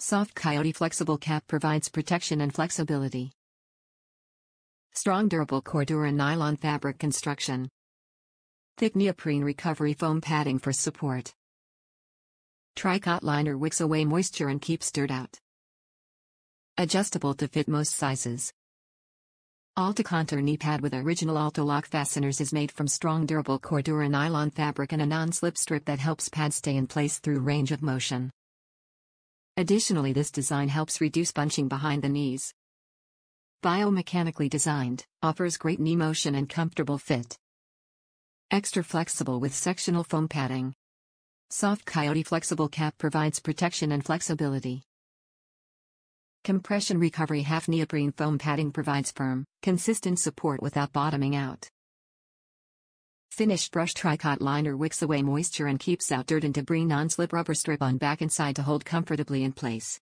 Soft Coyote Flexible Cap provides protection and flexibility. Strong durable Cordura nylon fabric construction. Thick neoprene recovery foam padding for support. Tricot liner wicks away moisture and keeps dirt out. Adjustable to fit most sizes. AltaCONTOUR knee pad with original AltaLOK fasteners is made from strong durable Cordura nylon fabric and a non-slip strip that helps pad stay in place through range of motion. Additionally this design helps reduce bunching behind the knees. Biomechanically designed, offers great knee motion and comfortable fit. Extra flexible with sectional foam padding. Soft Coyote Flexible Cap provides protection and flexibility. Compression Recovery Half Neoprene Foam Padding provides firm, consistent support without bottoming out. Finished brush tricot liner wicks away moisture and keeps out dirt and debris non-slip rubber strip on back and side to hold comfortably in place.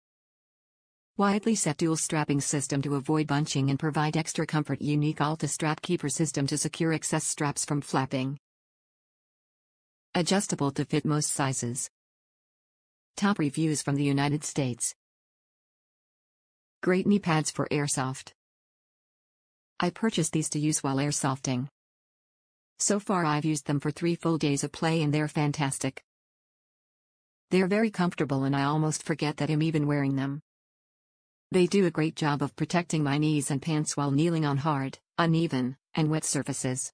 Widely set dual strapping system to avoid bunching and provide extra comfort unique Alta strap keeper system to secure excess straps from flapping. Adjustable to fit most sizes. Top reviews from the United States. Great knee pads for airsoft. I purchased these to use while airsofting. So far I've used them for three full days of play and they're fantastic. They're very comfortable and I almost forget that I'm even wearing them. They do a great job of protecting my knees and pants while kneeling on hard, uneven, and wet surfaces.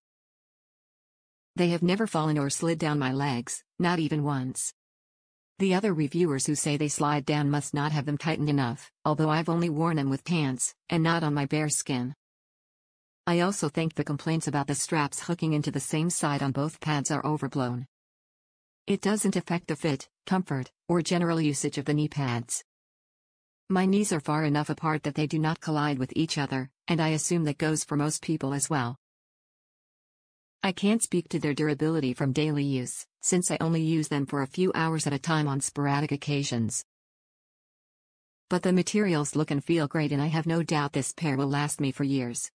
They have never fallen or slid down my legs, not even once. The other reviewers who say they slide down must not have them tightened enough, although I've only worn them with pants, and not on my bare skin. I also think the complaints about the straps hooking into the same side on both pads are overblown. It doesn't affect the fit, comfort, or general usage of the knee pads. My knees are far enough apart that they do not collide with each other, and I assume that goes for most people as well. I can't speak to their durability from daily use, since I only use them for a few hours at a time on sporadic occasions. But the materials look and feel great and I have no doubt this pair will last me for years.